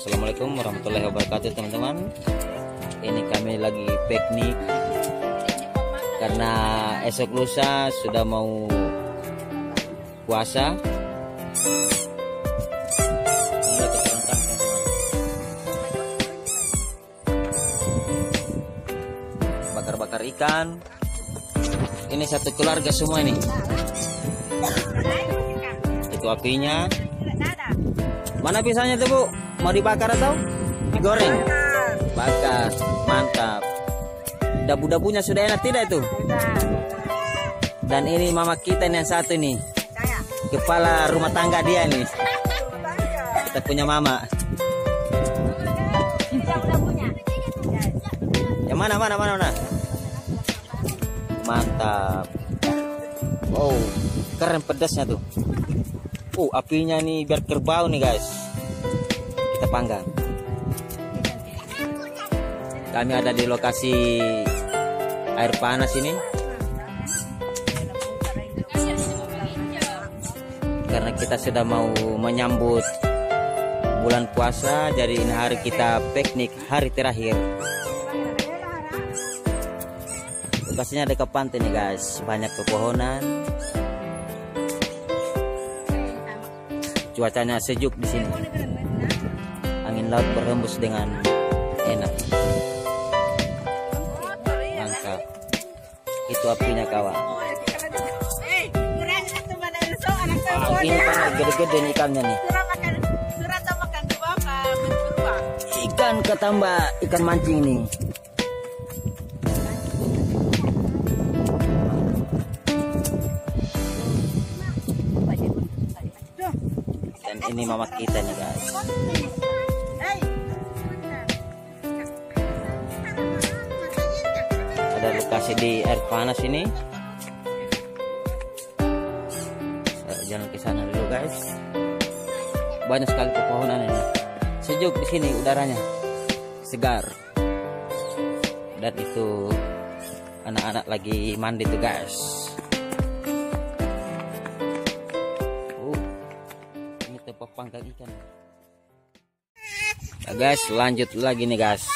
Assalamualaikum warahmatullahi wabarakatuh teman-teman. Ini kami lagi piknik Karena esok lusa sudah mau puasa. Bakar-bakar ikan. Ini satu keluarga semua ini. Itu apinya. Mana pisangnya tuh bu? Mau dibakar atau digoreng? Bakar, mantap. Dabu-dabunya sudah enak tidak itu? Dan ini mama kita ini yang satu nih, kepala rumah tangga dia nih. Kita punya mama. Yang mana mana mana mana? Mantap. Oh, keren pedasnya tuh. Oh, apinya nih biar kerbau nih guys. Kita panggang. Kami ada di lokasi air panas ini. Karena kita sudah mau menyambut bulan puasa, jadi ini hari kita piknik hari terakhir. Lokasinya ke pantai nih guys, banyak pepohonan, cuacanya sejuk di sini. Laut berhembus dengan enak. Mantap. Itu apinya kawan. Ah, ini kan gede-gede nih ikannya nih. Ikan ketambah ikan mancing nih. Dan ini mama kita nih guys. Ada lokasi di air panas ini. Jalan ke sana dulu guys. Banyak sekali pepohonan ini. Sejuk di sini udaranya. Segar. Dan itu anak-anak lagi mandi tuh guys. Oh, ini tempat panggang ikan. Nah, guys, lanjut lagi nih guys.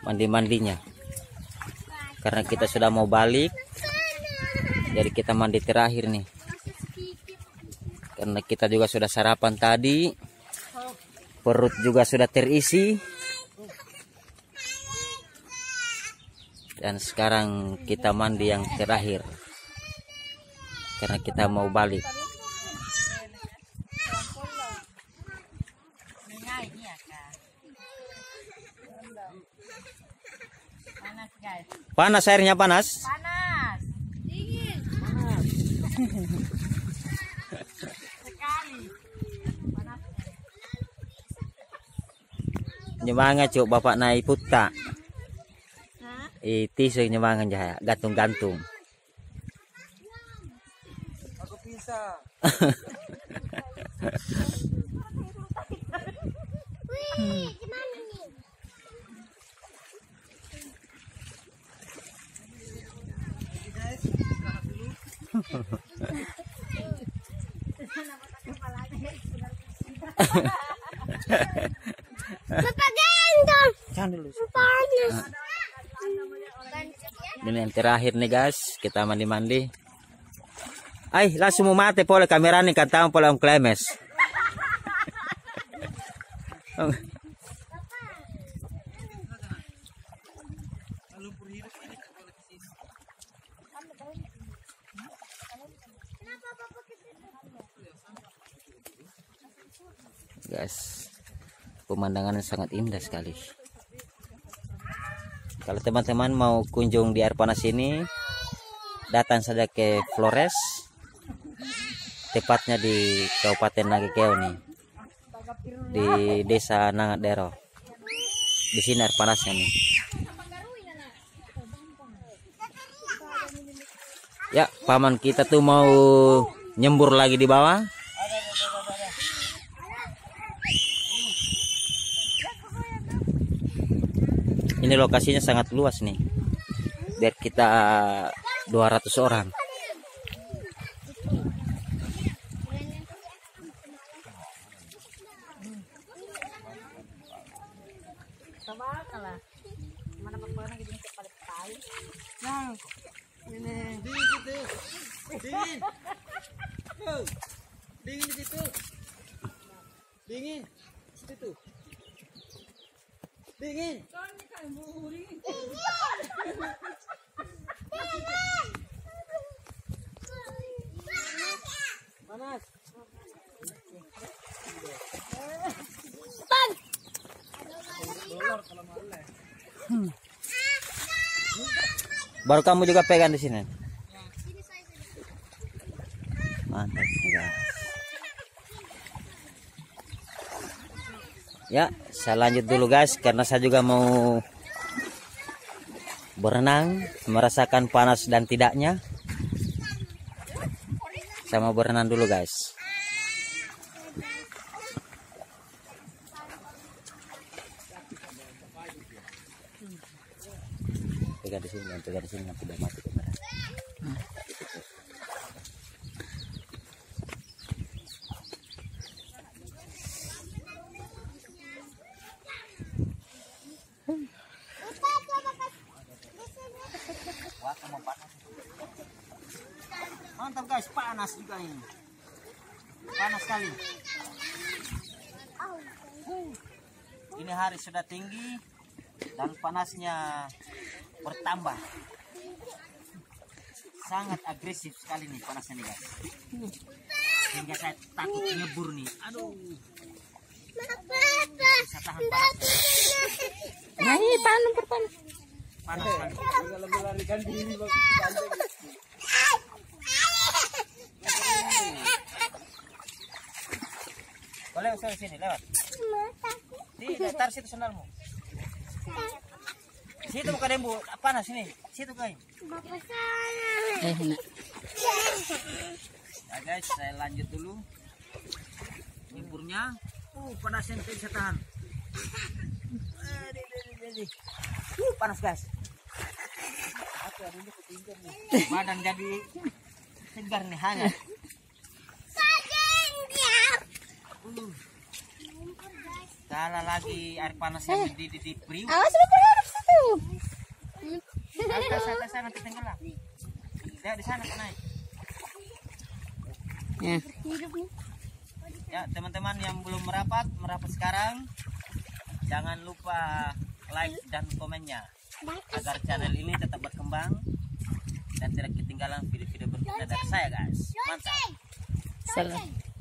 Mandi-mandinya. Karena kita sudah mau balik. Jadi kita mandi terakhir nih. Karena kita juga sudah sarapan tadi. Perut juga sudah terisi. Dan sekarang kita mandi yang terakhir. Karena kita mau balik. Panas airnya panas. Panas. Dingin. Sekali. Nyemangat cuk bapak naik puta. Itu sih nyemangat jaya gantung-gantung. Aku bisa. Ini yang terakhir nih guys, kita mandi-mandi. Ay, langsung mau mati pole kamera nih kata pole om klemes. Guys, pemandangan sangat indah sekali. Kalau teman-teman mau kunjung di air panas ini, datang saja ke Flores, tepatnya di Kabupaten Nagekeo nih, di Desa Nangadero. Di sini air panasnya nih. Ya, paman kita tuh mau nyembur lagi di bawah. Ini lokasinya sangat luas nih. Biar kita 200 orang. Mana tayo. Nah, ini dingin. Oh, dingin di situ, dingin situ, dingin. Panas. Baru kamu juga pegang di sini. Mantap, guys. Ya, saya lanjut dulu guys karena saya juga mau berenang, merasakan panas dan tidaknya. Saya mau berenang dulu guys. Pegang di sini, jangan pegang di sini nanti udah mati kamera. Mantap guys, panas juga ini. Panas sekali. Ini hari sudah tinggi dan panasnya bertambah. Sangat agresif sekali nih panasnya nih guys. Hingga saya takut nyebur nih. Aduh. Bisa tahan panas. Nah, ini panas panas. Panas sekali. Boleh usah sini lewat. Di datar situ sandalmu. Situ muka dembu panas ini. Situ kain. Eh, nak. Ya guys, saya lanjut dulu. Nyiburnya. Uh, panasnya tidak bisa tahan. Eh, di, di, di, di, di. Uh, panas guys. Badan jadi segar nih hangat. Uh. Kalah lagi air panas yang mendidih di priuk. Awas lu nanti tenggelam. Di sana naik. Ya. Ya, teman-teman yang belum merapat, merapat sekarang. Jangan lupa like dan komennya agar channel ini tetap berkembang dan tidak ketinggalan video-video berikutnya dari saya, guys. Mantap. Salam.